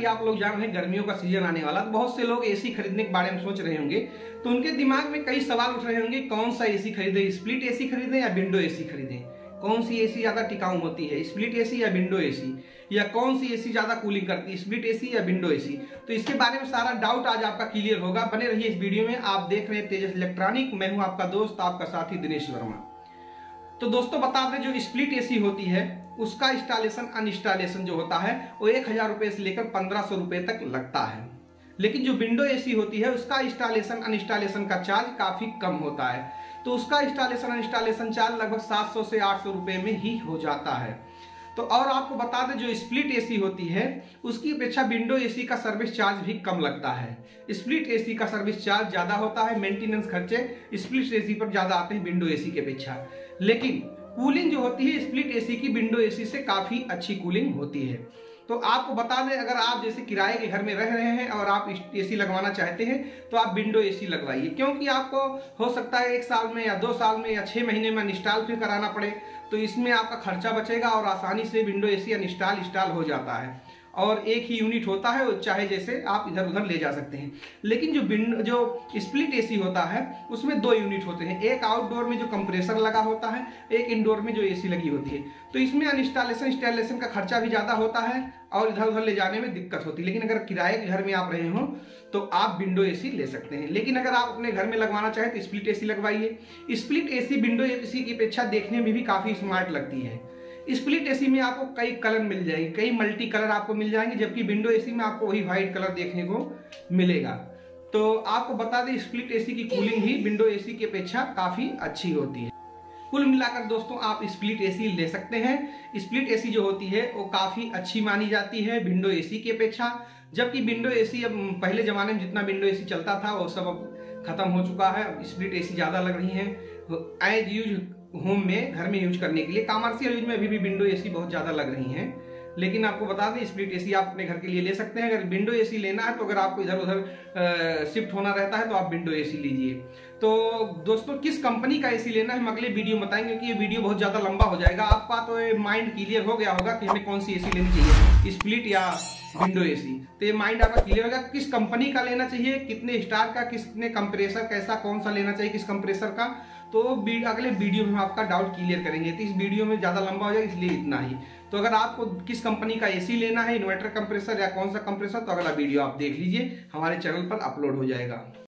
कि आप लोग जान रहे हैं गर्मियों का सीज़न आने वाला तो बहुत से लोग एसी खरीदने के बारे में सोच रहे होंगे। तो उनके दिमाग में कई सवाल उठ रहे होंगे, कौन सा एसी खरीदे? स्प्लिट एसी खरीदें या विंडो एसी खरीदें? कौन सी एसी ज़्यादा टिकाऊ होती है स्प्लिट एसी या विंडो एसी या कौन सी एसी ज़्यादा कूलिंग करती है स्प्लिट एसी या विंडो एसी तो इसके बारे में सारा डाउट आज आपका क्लियर होगा। बने रहिए इस वीडियो में। आप देख रहे हैं तेजस इलेक्ट्रॉनिक मैं हूँ आपका दोस्त, आपका साथी दिनेश वर्मा। तो दोस्तों बता दें, जो स्प्लिट एसी होती है, उसका इंस्टॉलेशन अनइंस्टॉलेशन जो होता है, वो एक हज़ार रुपए से लेकर पंद्रह सौ रुपए तक लगता है। लेकिन जो विंडो एसी होती है, उसका इंस्टॉलेशन अनइंस्टॉलेशन का चार्ज काफ़ी कम होता है। तो उसका इंस्टॉलेशन अनइंस्टॉलेशन चार्ज लगभग 700 से 800 रुपए में ही हो जाता है। तो और आपको बता दें, जो स्प्लिट एसी होती है, उसकी अपेक्षा विंडो एसी का सर्विस चार्ज भी कम लगता है। स्प्लिट एसी का सर्विस चार्ज ज़्यादा होता है मेंटेनेंस खर्चे स्प्लिट एसी पर ज़्यादा आते हैं विंडो एसी की अपेक्षा। लेकिन कूलिंग जो होती है स्प्लिट एसी की विंडो एसी से काफ़ी अच्छी कूलिंग होती है। तो आपको बता दें अगर आप जैसे किराए के घर में रह रहे हैं और आप एसी लगवाना चाहते हैं तो आप विंडो एसी लगवाइए। क्योंकि आपको हो सकता है एक साल में या दो साल में या छः महीने में इंस्टॉल फिर कराना पड़े तो इसमें आपका खर्चा बचेगा और आसानी से विंडो एसी इंस्टॉल इंस्टॉल हो जाता है। और एक ही यूनिट होता है चाहे जैसे आप इधर उधर ले जा सकते हैं। लेकिन जो बिन, जो स्प्लिट एसी होता है, उसमें दो यूनिट होते हैं। एक आउटडोर में जो कंप्रेसर लगा होता है, एक इंडोर में जो एसी लगी होती है। तो इसमें अनस्टॉलेशन इंस्टॉलेशन का खर्चा भी ज़्यादा होता है और इधर उधर ले जाने में दिक्कत होती है। लेकिन अगर किराए के घर में आप रहे हो तो आप विंडो एसी ले सकते हैं। लेकिन अगर आप अपने घर में लगवाना चाहें तो स्प्लिट एसी लगवाइए। स्प्लिट एसी विंडो एसी की अपेक्षा देखने में भी काफ़ी स्मार्ट लगती है। स्प्लिट एसी में आपको कई कलर मिल जाएँगे, कई मल्टी कलर आपको मिल जाएँगे, जबकि विंडो एसी में आपको वही व्हाइट कलर देखने को मिलेगा। तो आपको बता दें, स्प्लिट एसी की कूलिंग ही विंडो एसी की अपेक्षा काफ़ी अच्छी होती है। कुल मिलाकर दोस्तों, आप स्प्लिट एसी ले सकते हैं। स्प्लिट एसी जो होती है, वो काफ़ी अच्छी मानी जाती है विंडो एसी की अपेक्षा। जबकि विंडो एसी अब पहले जमाने में जितना विंडो एसी चलता था, वो सब अब खत्म हो चुका है। स्प्लिट एसी ज़्यादा लग रही है। एज यूज़ होम में, घर में यूज़ करने के लिए। कॉमर्शियल यूज़ में अभी भी विंडो एसी बहुत ज़्यादा लग रही हैं। लेकिन आपको बता दें स्प्लिट एसी आप अपने घर के लिए ले सकते हैं। अगर विंडो एसी लेना है तो अगर आपको इधर उधर शिफ्ट होना रहता है तो आप विंडो एसी लीजिए। तो दोस्तों, किस कंपनी का एसी लेना है, हम अगले वीडियो बताएँगे कि ये वीडियो बहुत ज़्यादा लंबा हो जाएगा। आपका तो माइंड क्लियर हो गया होगा कि हमें कौन सी एसी लेनी चाहिए। स्प्लिट या विंडो एसी तो ये माइंड आपका क्लियर होगा किस कंपनी का लेना चाहिए, कितने स्टार का, कितने कंप्रेसर कैसा कौन सा लेना चाहिए, किस कंप्रेसर का। तो अगले वीडियो में हम आपका डाउट क्लियर करेंगे। तो इस वीडियो में ज़्यादा लंबा हो जाएगा इसलिए इतना ही। तो अगर आपको किस कंपनी का एसी लेना है इन्वर्टर कंप्रेसर या कौन सा कंप्रेसर तो अगला वीडियो आप देख लीजिए, हमारे चैनल पर अपलोड हो जाएगा।